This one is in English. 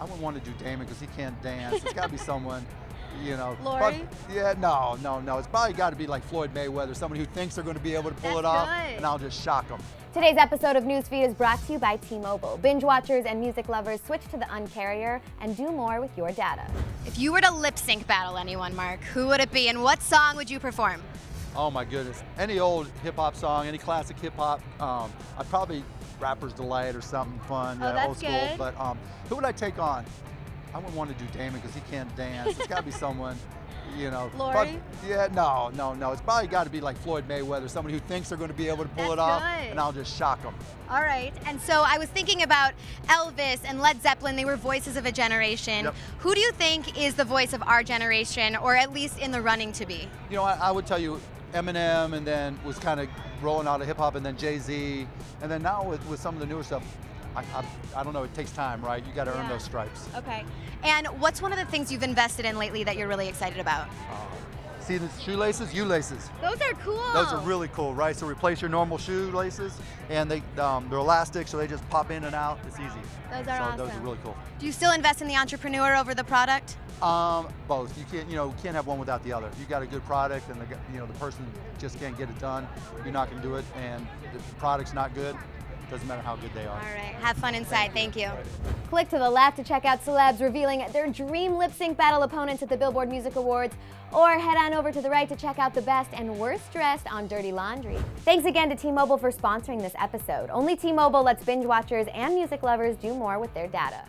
I wouldn't want to do Damon because he can't dance. It's got to be someone, you know. Lori? But, yeah, no, no, no. It's probably got to be like Floyd Mayweather, somebody who thinks they're going to be able to pull That's it off, good. and I'll just shock them. Today's episode of Newsfeed is brought to you by T-Mobile. Binge watchers and music lovers switch to the Uncarrier and do more with your data. If you were to lip sync battle anyone, Mark, who would it be and what song would you perform? Oh my goodness. Any old hip hop song, any classic hip hop, um, I'd probably Rapper's Delight or something fun, Oh, yeah, old school. good. But um, who would I take on? I wouldn't want to do Damon because he can't dance. It's got to be someone, you know. Lori? but- yeah, no, no, no. It's probably got to be like Floyd Mayweather, somebody who thinks they're going to be able to pull That's it off, good. and I'll just shock them. All right. And so I was thinking about Elvis and Led Zeppelin. They were voices of a generation. Yep. Who do you think is the voice of our generation, or at least in the running to be? You know, I, I would tell you Eminem, and then was kind of rolling out of hip hop, and then Jay Z, and then now with, with some of the newer stuff, I, I, I don't know. It takes time, right? You got to earn Yeah. those stripes. Okay. And what's one of the things you've invested in lately that you're really excited about? Uh, See the shoelaces, U laces. Those are cool. Those are really cool, right? So replace your normal shoelaces, and they um, they're elastic, so they just pop in and out. It's easy. Those are so Those are really cool. Do you still invest in the entrepreneur over the product? Um, both. You can't, you know, can't have one without the other. You got a good product, and the, you know the person just can't get it done. You're not going to do it, and the product's not good. Doesn't matter how good they are. All right. Have fun inside. Thank you. Click to the left to check out celebs revealing their dream lip sync battle opponents at the Billboard Music Awards, or head on over to the right to check out the best and worst dressed on Dirty Laundry. Thanks again to T-Mobile for sponsoring this episode. Only T-Mobile lets binge watchers and music lovers do more with their data.